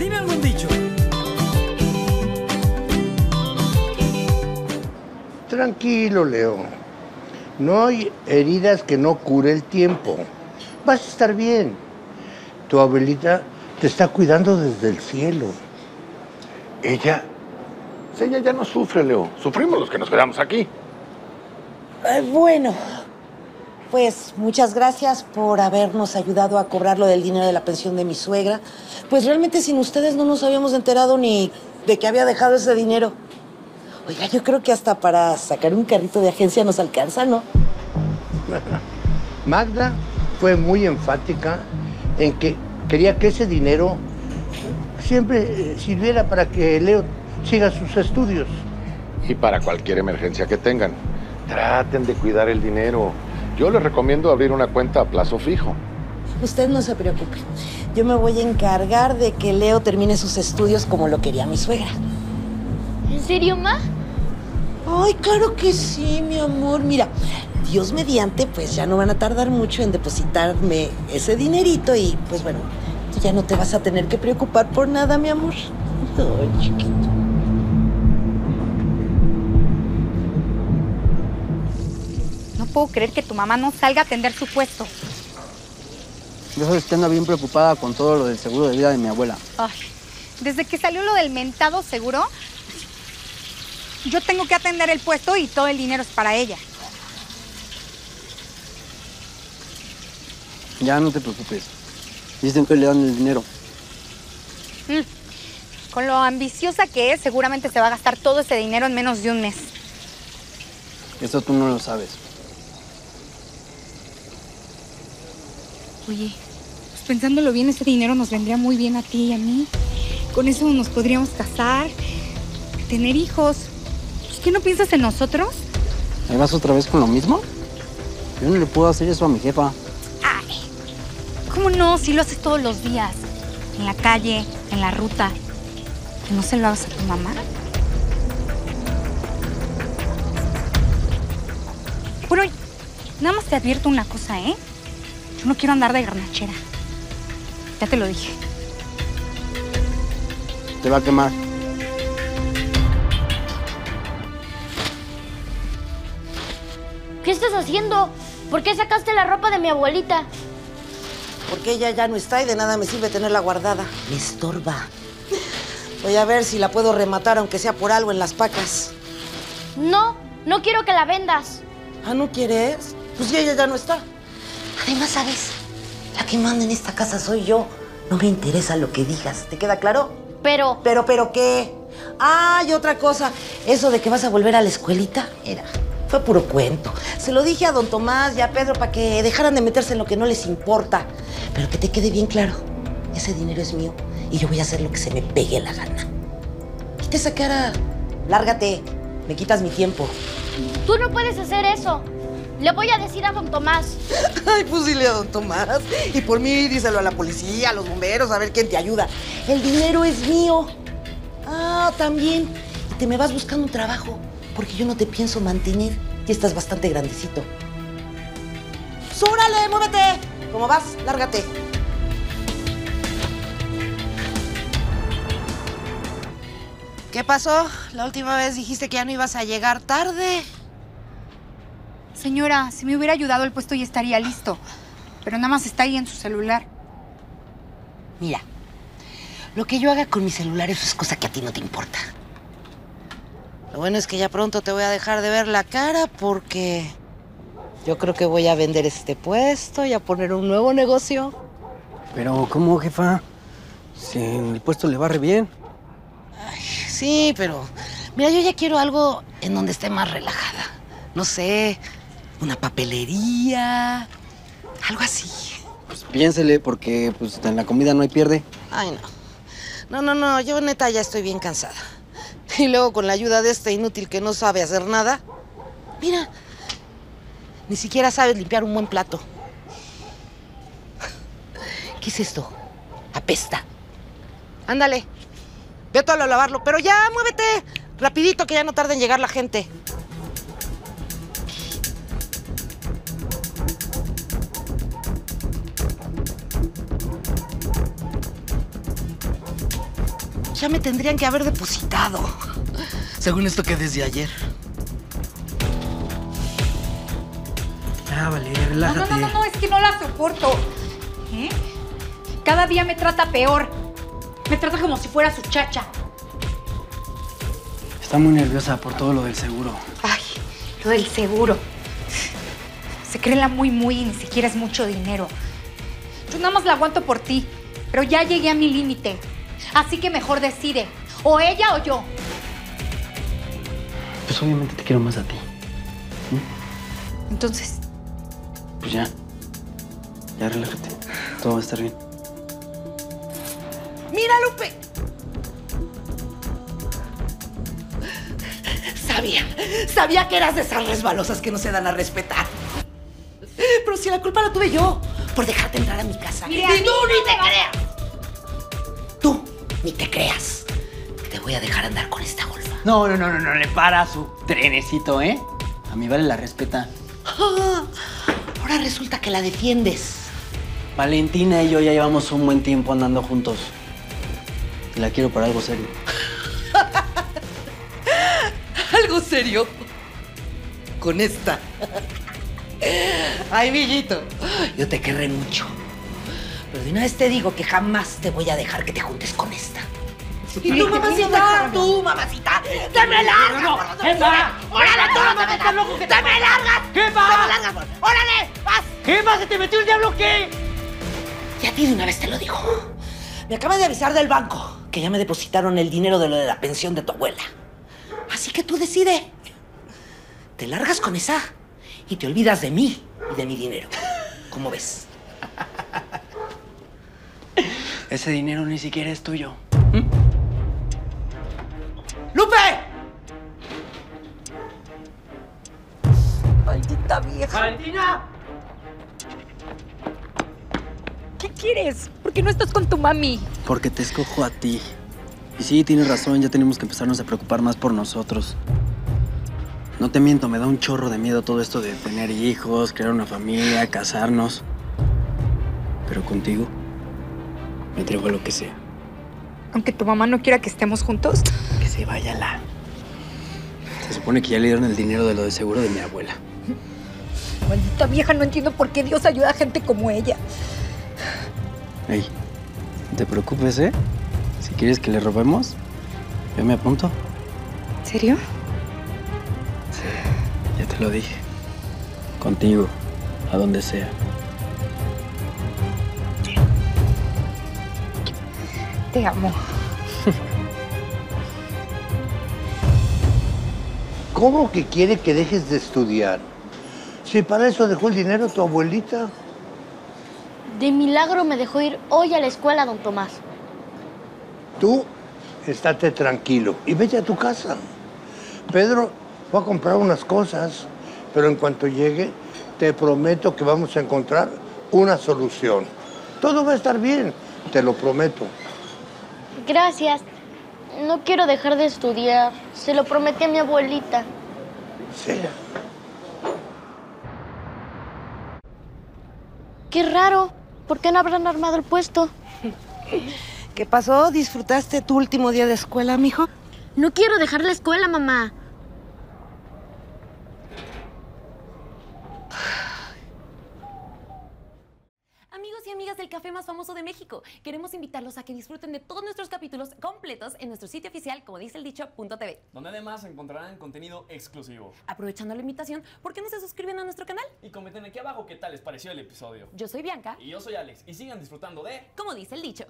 Dime algún dicho. Tranquilo, Leo. No hay heridas que no cure el tiempo. Vas a estar bien. Tu abuelita te está cuidando desde el cielo. Ella. Ella ya no sufre, Leo. Sufrimos los que nos quedamos aquí. Eh, bueno, pues muchas gracias por habernos ayudado a cobrar lo del dinero de la pensión de mi suegra. Pues realmente sin ustedes no nos habíamos enterado ni de que había dejado ese dinero. Oiga, yo creo que hasta para sacar un carrito de agencia nos alcanza, ¿no? Magda fue muy enfática en que quería que ese dinero siempre eh, sirviera para que Leo siga sus estudios. Y para cualquier emergencia que tengan, traten de cuidar el dinero. Yo les recomiendo abrir una cuenta a plazo fijo. Usted no se preocupe. Yo me voy a encargar de que Leo termine sus estudios como lo quería mi suegra. ¿En serio, ma? Ay, claro que sí, mi amor. Mira, Dios mediante, pues ya no van a tardar mucho en depositarme ese dinerito y pues bueno, tú ya no te vas a tener que preocupar por nada, mi amor. Ay, chiquito. Puedo creer que tu mamá no salga a atender su puesto. Yo sabes que anda bien preocupada con todo lo del seguro de vida de mi abuela. Ay, desde que salió lo del mentado seguro, yo tengo que atender el puesto y todo el dinero es para ella. Ya no te preocupes. Dicen que le dan el dinero. Mm. Con lo ambiciosa que es, seguramente se va a gastar todo ese dinero en menos de un mes. Eso tú no lo sabes. Oye, pues pensándolo bien, ese dinero nos vendría muy bien a ti y a mí. Con eso nos podríamos casar, tener hijos. ¿Y qué no piensas en nosotros? ¿Ahí vas otra vez con lo mismo? Yo no le puedo hacer eso a mi jefa. Ay, ¿cómo no? Si lo haces todos los días. En la calle, en la ruta. ¿Que no se lo hagas a tu mamá? Bueno, nada más te advierto una cosa, ¿eh? Yo no quiero andar de garnachera. Ya te lo dije. Te va a quemar. ¿Qué estás haciendo? ¿Por qué sacaste la ropa de mi abuelita? Porque ella ya no está y de nada me sirve tenerla guardada. Me estorba. Voy a ver si la puedo rematar, aunque sea por algo en las pacas. No, no quiero que la vendas. ¿Ah, no quieres? Pues si ella ya no está. Además, ¿sabes? La que manda en esta casa soy yo. No me interesa lo que digas. ¿Te queda claro? Pero... ¿Pero, pero qué? Ah, y otra cosa. Eso de que vas a volver a la escuelita, era... Fue puro cuento. Se lo dije a don Tomás y a Pedro para que dejaran de meterse en lo que no les importa. Pero que te quede bien claro. Ese dinero es mío y yo voy a hacer lo que se me pegue la gana. Quita esa cara. Lárgate. Me quitas mi tiempo. Tú no puedes hacer eso. Le voy a decir a don Tomás. Ay, pues dile a don Tomás. Y por mí díselo a la policía, a los bomberos, a ver quién te ayuda. El dinero es mío. Ah, también. Y te me vas buscando un trabajo, porque yo no te pienso mantener. Ya estás bastante grandecito. ¡Súrale, muévete! ¿Cómo vas? Lárgate. ¿Qué pasó? La última vez dijiste que ya no ibas a llegar tarde. Señora, si me hubiera ayudado el puesto ya estaría listo. Pero nada más está ahí en su celular. Mira, lo que yo haga con mi celular eso es cosa que a ti no te importa. Lo bueno es que ya pronto te voy a dejar de ver la cara porque yo creo que voy a vender este puesto y a poner un nuevo negocio. Pero, ¿cómo, jefa? Si el puesto le va re bien. Sí, pero mira, yo ya quiero algo en donde esté más relajada. No sé, una papelería, algo así. Pues piénsele, porque pues, en la comida no hay pierde. Ay, no. No, no, no, yo neta ya estoy bien cansada. Y luego con la ayuda de este inútil que no sabe hacer nada. Mira, ni siquiera sabes limpiar un buen plato. ¿Qué es esto? Apesta. Ándale. Vete a lavarlo, pero ya, muévete. Rapidito, que ya no tarda en llegar la gente. Ya me tendrían que haber depositado. Según esto que desde ayer. Ah, vale, No, relájate. no, no, no, no, es que no la soporto. ¿Eh? Cada día me trata peor. Me trata como si fuera su chacha. Está muy nerviosa por todo lo del seguro. Ay, lo del seguro. Se cree la muy, muy y ni siquiera es mucho dinero. Yo nada más la aguanto por ti, pero ya llegué a mi límite. Así que mejor decide. O ella o yo. Pues obviamente te quiero más a ti. Entonces, Pues ya. Ya relájate. Todo va a estar bien. ¡Mira, Lupe! Sabía, sabía que eras de esas resbalosas que no se dan a respetar. Pero si la culpa la tuve yo por dejarte entrar a mi casa. Y a mí tú no ni te creas. Ni te creas. Te voy a dejar andar con esta golfa. No, no, no, no, no le para su trenecito, ¿eh? A mí vale la respeta. Ah, ahora resulta que la defiendes. Valentina y yo ya llevamos un buen tiempo andando juntos. Y la quiero para algo serio. ¿Algo serio? Con esta. Ay, Villito, yo te querré mucho. Pero de una vez te digo que jamás te voy a dejar que te juntes con esta. Y tú, mamacita, tú, mamacita, te me largas. donde fuera. ¡Órale, tú metas loco que te me largas! ¿Qué ¡Te me largas! ¡Órale, vas! ¿Qué más? ¿Se te metió el diablo qué? Y a ti de una vez te lo digo. Me acaba de avisar del banco que ya me depositaron el dinero de lo de la pensión de tu abuela. Así que tú decide. Te largas con esa y te olvidas de mí y de mi dinero. ¿Cómo ves? Ese dinero ni siquiera es tuyo. ¡Lupe! maldita vieja. ¡Valentina! ¿Qué quieres? ¿Por qué no estás con tu mami? Porque te escojo a ti. Y sí, tienes razón, ya tenemos que empezarnos a preocupar más por nosotros. No te miento, me da un chorro de miedo todo esto de tener hijos, crear una familia, casarnos. Pero contigo, me atrevo a lo que sea. Aunque tu mamá no quiera que estemos juntos. Que se vaya la. Se supone que ya le dieron el dinero de lo de seguro de mi abuela. Maldita vieja, no entiendo por qué Dios ayuda a gente como ella. Ey, no te preocupes, ¿eh? Si quieres que le robemos, yo me apunto. ¿En serio? Ya te lo dije. Contigo, a donde sea. Te amo. ¿Cómo que quiere que dejes de estudiar? Si para eso dejó el dinero tu abuelita. De milagro me dejó ir hoy a la escuela, don Tomás. Tú, estate tranquilo y vete a tu casa. Pedro va a comprar unas cosas, pero en cuanto llegue, te prometo que vamos a encontrar una solución. Todo va a estar bien, te lo prometo. Gracias. No quiero dejar de estudiar. Se lo prometí a mi abuelita. Sí. Qué raro. ¿Por qué no habrán armado el puesto? ¿Qué pasó? ¿Disfrutaste tu último día de escuela, mijo? No quiero dejar la escuela, mamá. Amigos y amigas del café queremos invitarlos a que disfruten de todos nuestros capítulos completos en nuestro sitio oficial, como dice el dicho, punto .tv. donde además encontrarán contenido exclusivo. Aprovechando la invitación, ¿por qué no se suscriben a nuestro canal? Y comenten aquí abajo qué tal les pareció el episodio. Yo soy Bianca, Y yo soy Alex, y sigan disfrutando de... como dice el dicho.